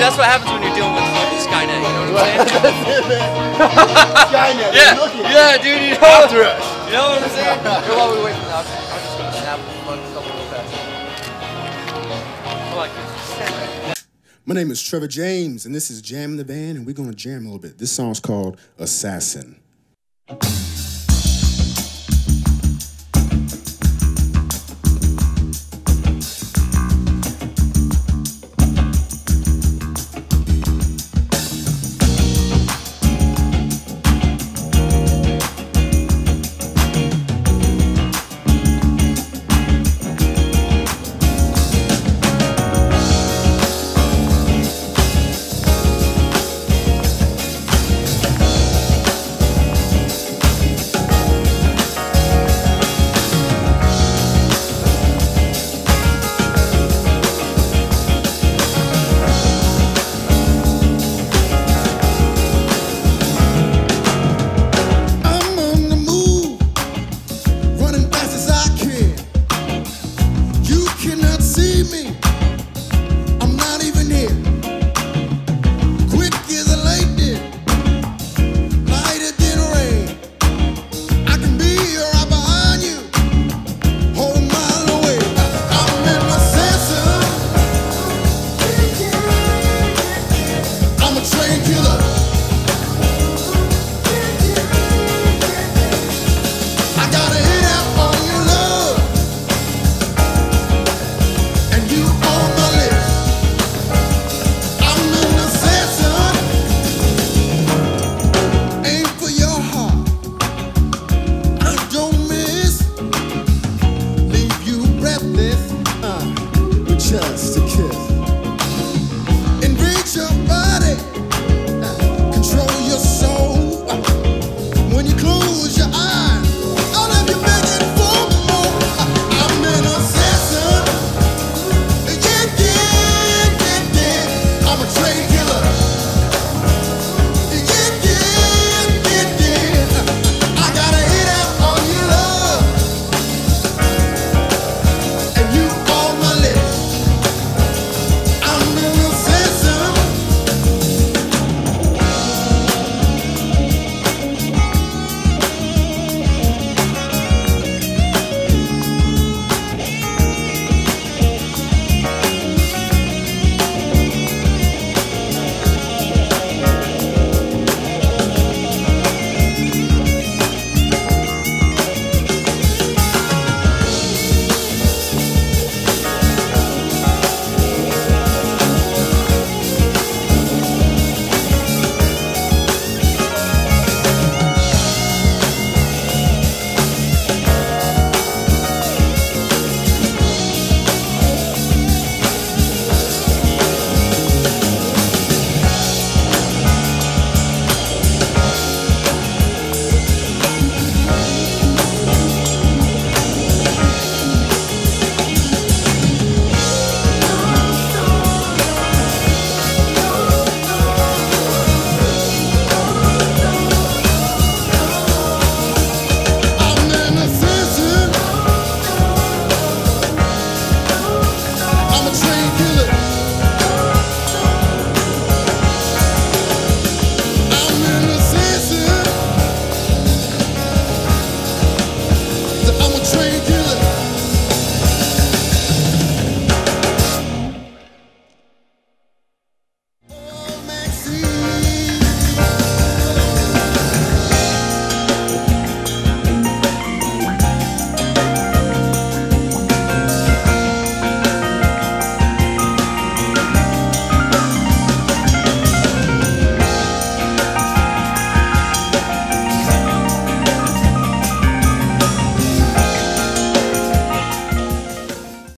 that's what happens when you're dealing with fucking Skynet. You know what I'm saying? Skynet, yeah, look at yeah, dude. You know, After us. you know what I'm saying? Here, while we wait for that, I'm just gonna snap one couple real fast. I like this. My name is Trevor James, and this is Jam in the Van, and we're gonna jam a little bit. This song's called Assassin.